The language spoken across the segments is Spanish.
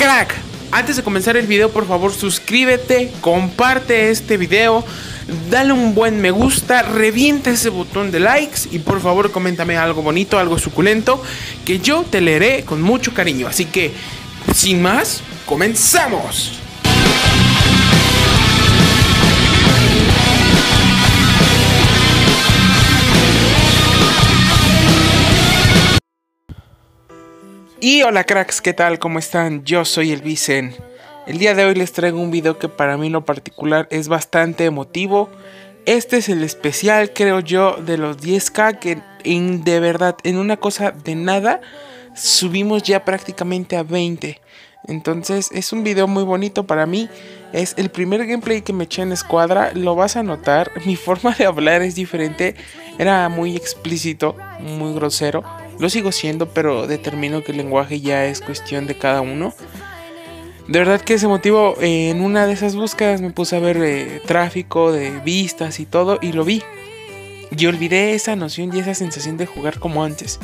Crack, antes de comenzar el video, por favor, suscríbete, comparte este video, dale un buen me gusta, revienta ese botón de likes y por favor coméntame algo bonito, algo suculento, que yo te leeré con mucho cariño. Así que, sin más, comenzamos. Y hola cracks, ¿qué tal? ¿Cómo están? Yo soy el Vicen. El día de hoy les traigo un video que para mí en lo particular es bastante emotivo. Este es el especial, creo yo, de los 10k que en, de verdad, en una cosa de nada, subimos ya prácticamente a 20. Entonces es un video muy bonito para mí. Es el primer gameplay que me eché en escuadra. Lo vas a notar. Mi forma de hablar es diferente. Era muy explícito, muy grosero. Lo sigo siendo, pero determino que el lenguaje ya es cuestión de cada uno. De verdad que ese motivo, en una de esas búsquedas me puse a ver eh, tráfico de vistas y todo y lo vi. Y olvidé esa noción y esa sensación de jugar como antes.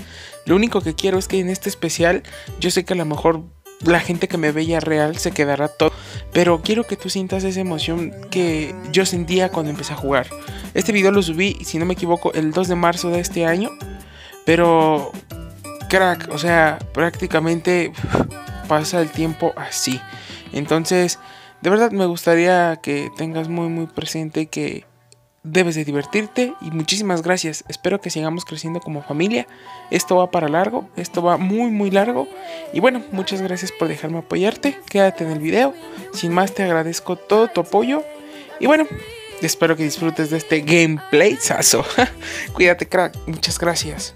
Lo único que quiero es que en este especial, yo sé que a lo mejor la gente que me veía real se quedará todo. Pero quiero que tú sientas esa emoción que yo sentía cuando empecé a jugar. Este video lo subí, si no me equivoco, el 2 de marzo de este año. Pero, crack, o sea, prácticamente pasa el tiempo así. Entonces, de verdad me gustaría que tengas muy, muy presente que debes de divertirte y muchísimas gracias. Espero que sigamos creciendo como familia. Esto va para largo, esto va muy muy largo. Y bueno, muchas gracias por dejarme apoyarte. Quédate en el video. Sin más te agradezco todo tu apoyo. Y bueno, espero que disfrutes de este gameplay. Cuídate crack, muchas gracias.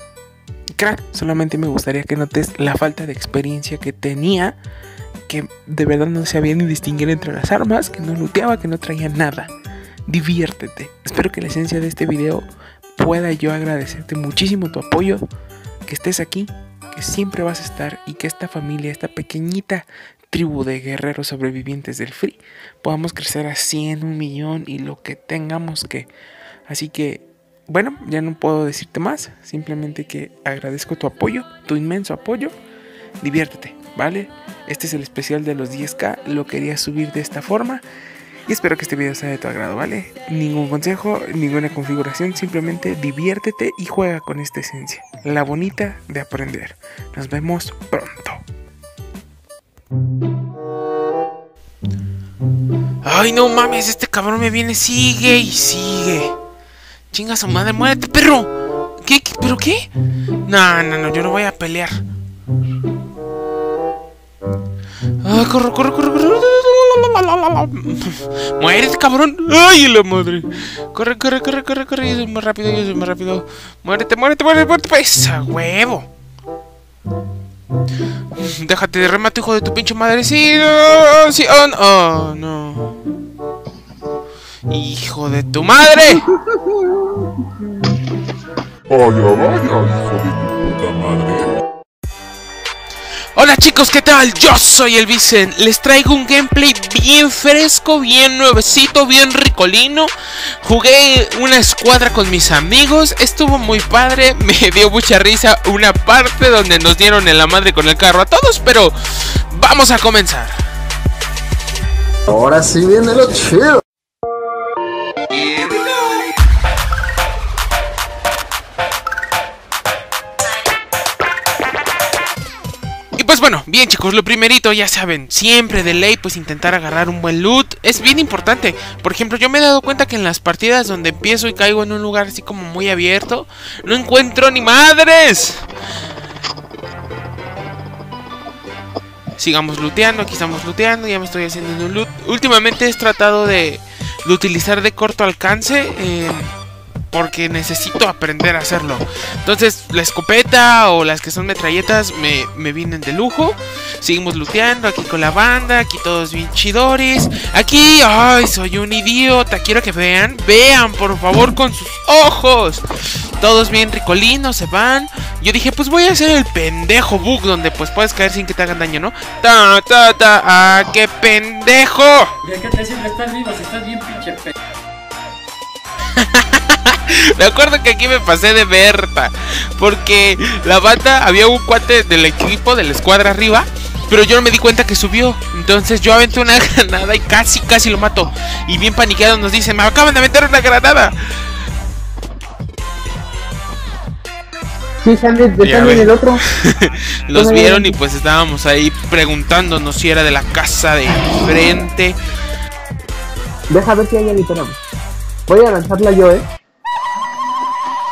Crack, solamente me gustaría que notes la falta de experiencia que tenía. Que de verdad no sabía ni distinguir entre las armas, que no looteaba, que no traía nada diviértete. Espero que la esencia de este video pueda yo agradecerte muchísimo tu apoyo, que estés aquí, que siempre vas a estar y que esta familia, esta pequeñita tribu de guerreros sobrevivientes del free, podamos crecer a 100, un millón y lo que tengamos que. Así que, bueno, ya no puedo decirte más, simplemente que agradezco tu apoyo, tu inmenso apoyo. Diviértete, ¿vale? Este es el especial de los 10k, lo quería subir de esta forma. Y espero que este video sea de tu agrado, ¿vale? Ningún consejo, ninguna configuración, simplemente diviértete y juega con esta esencia, la bonita de aprender. Nos vemos pronto. Ay, no mames, este cabrón me viene, sigue y sigue. Chinga su madre, muérete, perro. ¿Qué? ¿Pero qué? No, no, no, yo no voy a pelear. Ah, corre, corre, corre, corre. Muérete, cabrón. Ay, la madre. Corre, corre, corre, corre, corre. Yo soy más rápido, yo soy más rápido. Muérete, muérete, muérete, muérete. Pues a huevo. Déjate de remate, hijo de tu pinche madre. Sí, oh, sí, oh, oh, no. Hijo de tu madre. Vaya, vaya, hijo de tu puta madre. Hola chicos, ¿qué tal? Yo soy el Vicen. Les traigo un gameplay bien fresco, bien nuevecito, bien ricolino. Jugué una escuadra con mis amigos. Estuvo muy padre. Me dio mucha risa una parte donde nos dieron en la madre con el carro a todos. Pero vamos a comenzar. Ahora sí viene lo chido. Bueno, bien chicos, lo primerito ya saben, siempre de ley pues intentar agarrar un buen loot es bien importante. Por ejemplo, yo me he dado cuenta que en las partidas donde empiezo y caigo en un lugar así como muy abierto, no encuentro ni madres. Sigamos looteando, aquí estamos looteando, ya me estoy haciendo un loot. Últimamente he tratado de, utilizar de corto alcance. Eh, porque necesito aprender a hacerlo. Entonces, la escopeta o las que son metralletas me, me vienen de lujo. Seguimos looteando aquí con la banda, aquí todos bien chidores. Aquí, ay, soy un idiota. Quiero que vean, vean por favor con sus ojos. Todos bien ricolinos, se van. Yo dije, pues voy a hacer el pendejo bug donde pues puedes caer sin que te hagan daño, ¿no? Ta, ta, ta, ah, qué pendejo. ¿Qué te decir? Estás vivo, estás bien pinche pe... Me acuerdo que aquí me pasé de Berta. Porque la banda había un cuate del equipo de la escuadra arriba. Pero yo no me di cuenta que subió. Entonces yo aventé una granada y casi, casi lo mato. Y bien paniqueado nos dicen, me acaban de aventar una granada. Sí, en el otro. Los vieron y pues estábamos ahí preguntándonos si era de la casa de enfrente. Deja ver si hay alguien. Voy a lanzarla yo, eh.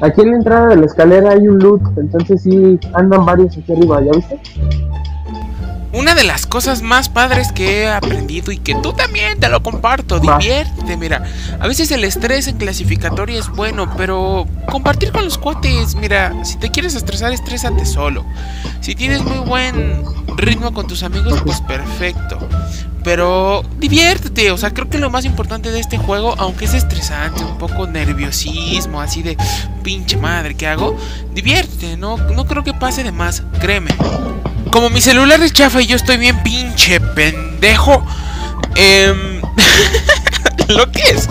Aquí en la entrada de la escalera hay un loot, entonces sí andan varios aquí arriba, ¿ya viste? Una de las cosas más padres que he aprendido y que tú también te lo comparto, Va. divierte, mira. A veces el estrés en clasificatoria es bueno, pero compartir con los cuates, mira, si te quieres estresar, estrésate solo. Si tienes muy buen ritmo con tus amigos, pues perfecto. Pero diviértete, o sea, creo que lo más importante de este juego, aunque es estresante, un poco nerviosismo, así de pinche madre, ¿qué hago? Diviértete, no, no creo que pase de más, créeme. Como mi celular es chafa y yo estoy bien pinche pendejo, em, lo que es.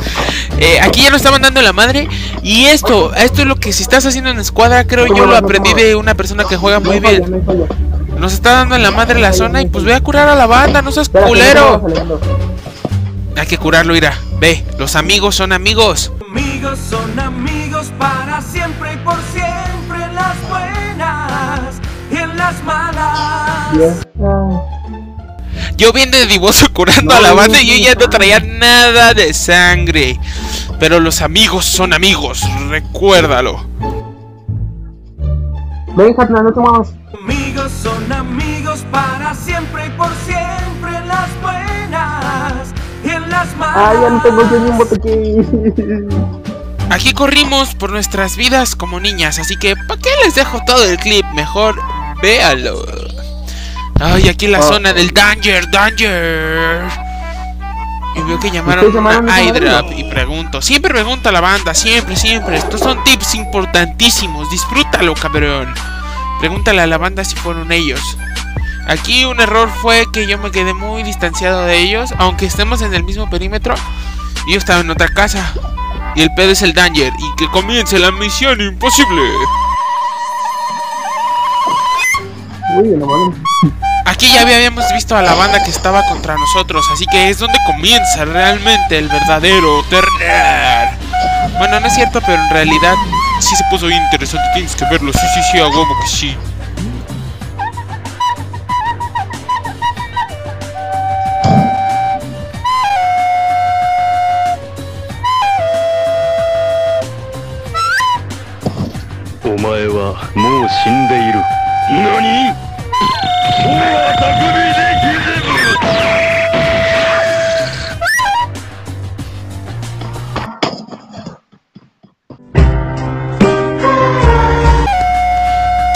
Eh, aquí ya nos estaban dando la madre. Y esto, esto es lo que si estás haciendo en escuadra, creo yo lo aprendí de una persona que juega muy bien. Nos está dando en la madre la zona y pues ve a curar a la banda, no seas culero. Hay que curarlo, Ira. Ve, los amigos son amigos. Amigos son amigos para siempre y por siempre en las buenas y en las malas. Yo bien de divoso curando a la banda y yo ya no traía nada de sangre. Pero los amigos son amigos, recuérdalo. Ven, Hatna, no te muevas. Amigos son amigos para siempre y por siempre en las buenas y en las malas. Ay, ya no tengo yo ni un botequín. Aquí corrimos por nuestras vidas como niñas, así que ¿para qué les dejo todo el clip? Mejor véalo. Ay, aquí en la Ah. zona del Danger, Danger. Y veo que llamaron ¿Ustedes llamaron a iDrop y pregunto. Siempre pregunta a la banda, siempre, siempre. Estos son tips importantísimos. Disfrútalo, cabrón. Pregúntale a la banda si fueron ellos. Aquí un error fue que yo me quedé muy distanciado de ellos, aunque estemos en el mismo perímetro. Yo estaba en otra casa. Y el pedo es el Danger. Y que comience la misión imposible. Uy, no. Aquí ya habíamos visto a la banda que estaba contra nosotros, así que es donde comienza realmente el verdadero terror. Bueno, no es cierto, pero en realidad sí se puso bien interesante, tienes que verlo, sí, sí, sí, a huevo que sí.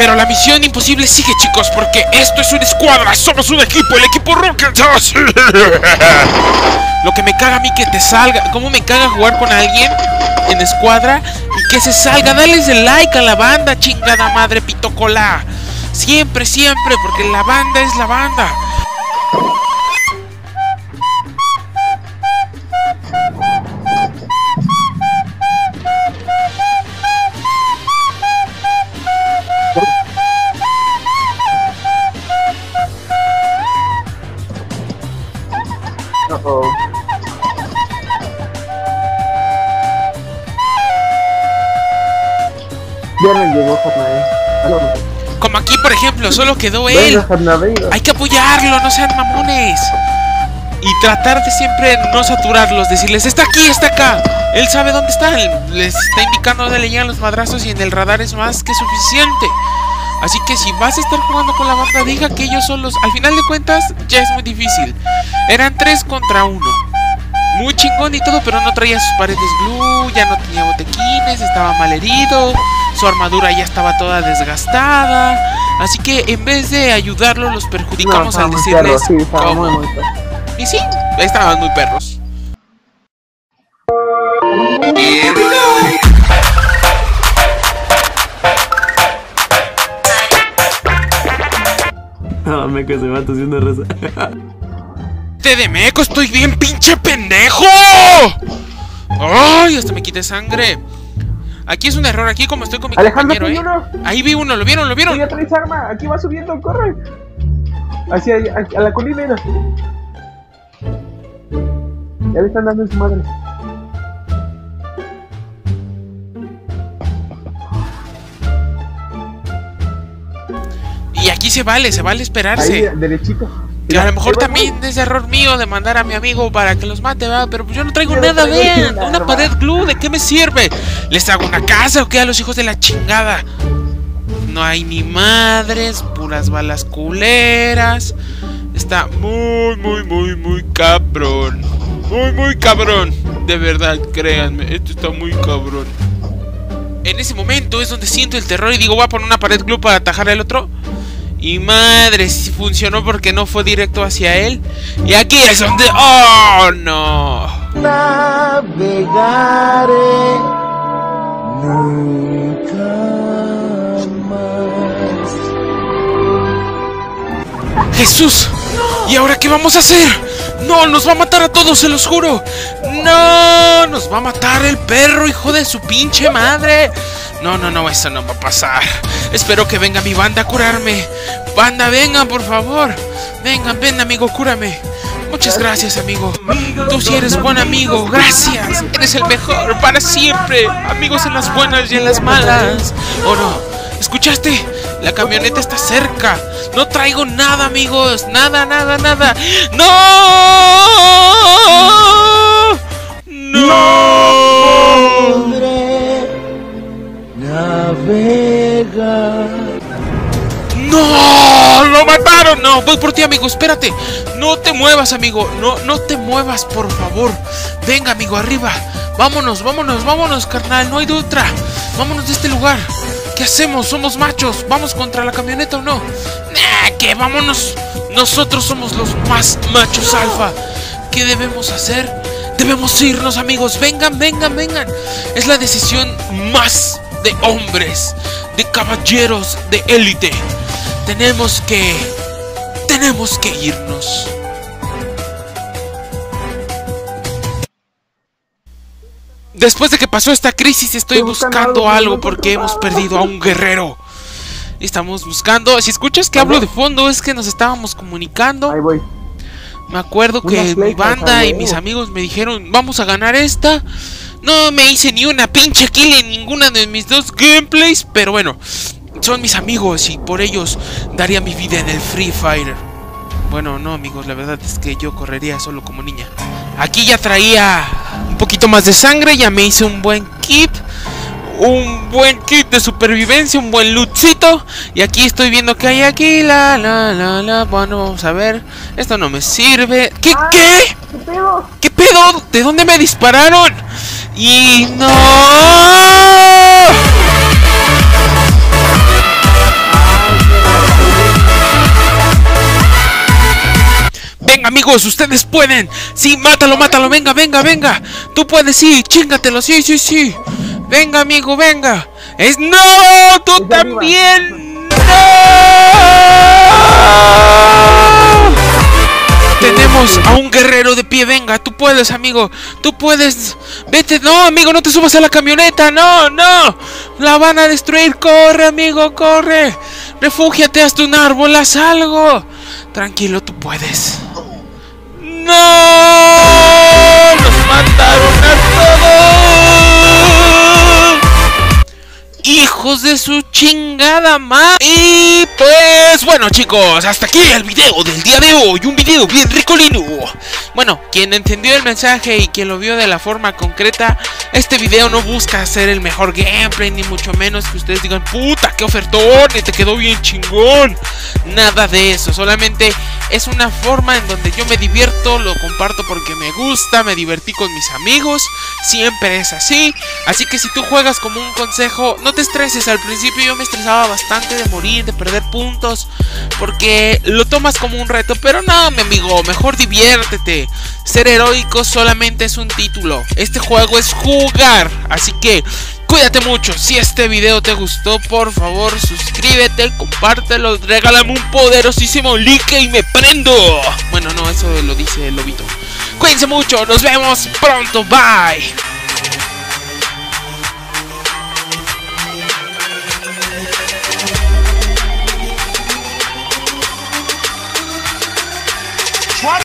Pero la misión imposible sigue, chicos, porque esto es una escuadra, somos un equipo, el equipo Rocket. Lo que me caga a mí que te salga, cómo me caga jugar con alguien en escuadra y que se salga, dales el like a la banda, chingada madre pitocola. Siempre, siempre, porque la banda es la banda. Ya no llegó. Como aquí, por ejemplo, solo quedó él. Venga, Hatna, venga. Hay que apoyarlo, no sean mamones. Y tratar de siempre no saturarlos, decirles, está aquí, está acá. Él sabe dónde está, él les está indicando dónde le llegan los madrazos y en el radar es más que suficiente. Así que si vas a estar jugando con la banda, diga que ellos son los... Al final de cuentas, ya es muy difícil. Eran tres contra uno. Muy chingón y todo, pero no traía sus paredes glue, ya no tenía botequines, estaba mal herido, su armadura ya estaba toda desgastada. Así que en vez de ayudarlo, los perjudicamos No, al decirles perro, sí, cómo. muy, muy perro. Y sí, estaban muy perros. No, meco se va haciendo raza. ¡Te de meco! ¡Estoy bien pinche pendejo! ¡Ay! Hasta me quité sangre. Aquí es un error, aquí como estoy con mi Alejandro, compañero, ¿eh? Ahí vi uno, ¿lo vieron? ¿Lo vieron? Traes arma, aquí va subiendo, corre. Hacia a la colina. mira. Ya le están dando en su madre. Y aquí se vale, se vale Ahí, esperarse. derechito. Que a lo mejor también es error mío de mandar a mi amigo para que los mate, ¿va? Pero pues yo no traigo Yo nada, traigo vean. Una pared glue, ¿de qué me sirve? ¿Les hago una casa o qué a los hijos de la chingada? No hay ni madres, puras balas culeras. Está muy, muy, muy, muy cabrón. Muy, muy cabrón. De verdad, créanme, esto está muy cabrón. En ese momento es donde siento el terror y digo, voy a poner una pared glue para atajar al otro. Y madre, si funcionó porque no fue directo hacia él. Y aquí es donde... ¡Oh, no! ¡Jesús! ¿Y ahora qué vamos a hacer? ¡No! ¡Nos va a matar a todos, se los juro! ¡No! ¡Nos va a matar el perro, hijo de su pinche madre! No, no, no, eso no va a pasar. Espero que venga mi banda a curarme. Banda, vengan, por favor. Vengan, ven, amigo, cúrame. Muchas gracias, amigo. Tú sí eres buen amigo. Gracias. Eres el mejor para siempre. Amigos en las buenas y en las malas. ¿O no? ¿Escuchaste? La camioneta está cerca. No traigo nada, amigos. Nada, nada, nada. ¡No! ¡No! ¡No! ¡Lo mataron! No, voy por ti, amigo. Espérate. No te muevas, amigo. No, no te muevas, por favor. Venga, amigo, arriba. Vámonos, vámonos, vámonos, carnal. No hay de otra. Vámonos de este lugar. ¿Qué hacemos? Somos machos. ¿Vamos contra la camioneta o no? Nah, que vámonos. Nosotros somos los más machos alfa. ¿Qué debemos hacer? Debemos irnos, amigos. Vengan, vengan, vengan. Es la decisión más de hombres, de caballeros de élite. Tenemos que... Tenemos que irnos. Después de que pasó esta crisis estoy buscando algo, porque hemos perdido a un guerrero. Estamos buscando... Si escuchas que hablo de fondo es que nos estábamos comunicando. Ahí voy. Me acuerdo que mi banda y mis amigos me dijeron, vamos a ganar esta. No me hice ni una pinche kill en ninguna de mis dos gameplays, pero bueno, son mis amigos y por ellos daría mi vida en el Free Fire. Bueno, no amigos, la verdad es que yo correría solo como niña. Aquí ya traía un poquito más de sangre, ya me hice un buen kit. Un buen kit de supervivencia, un buen lootcito. Y aquí estoy viendo que hay aquí. La, la, la, la. Bueno, vamos a ver. Esto no me sirve. ¿Qué? ¿Qué? ¿Qué pedo? ¿Qué pedo? ¿De dónde me dispararon? Y no. Venga amigos, ustedes pueden. Sí, mátalo, mátalo, venga, venga, venga. Tú puedes, sí, chingatelo, sí, sí, sí. Venga amigo, venga. Es no, tú Es también. No. Tenemos a un guerrero de pie, venga, tú puedes, amigo, tú puedes. Vete, no, amigo, no te subas a la camioneta, no, no. La van a destruir, corre, amigo, corre. Refúgiate hasta un árbol, haz algo. Tranquilo, tú puedes. ¡No! ¡Nos mataron a todos! ¡Hijos de su chingada madre! Y pues bueno chicos, hasta aquí el video del día de hoy, un video bien ricolino. Bueno, quien entendió el mensaje y quien lo vio de la forma concreta, este video no busca ser el mejor gameplay, ni mucho menos que ustedes digan, puta, qué ofertón, y te quedó bien chingón. Nada de eso, solamente es una forma en donde yo me divierto, lo comparto porque me gusta, me divertí con mis amigos, siempre es así. Así que si tú juegas como un consejo, no te estreses. Al principio yo me estresaba bastante de morir, de perder puntos, porque lo tomas como un reto. Pero no, mi amigo, mejor diviértete. Ser heroico solamente es un título. Este juego es jugar, así que Cuídate mucho. Si este video te gustó, por favor, suscríbete, compártelo, regálame un poderosísimo like y me prendo. Bueno, no, eso lo dice el lobito. Cuídense mucho, nos vemos pronto, bye.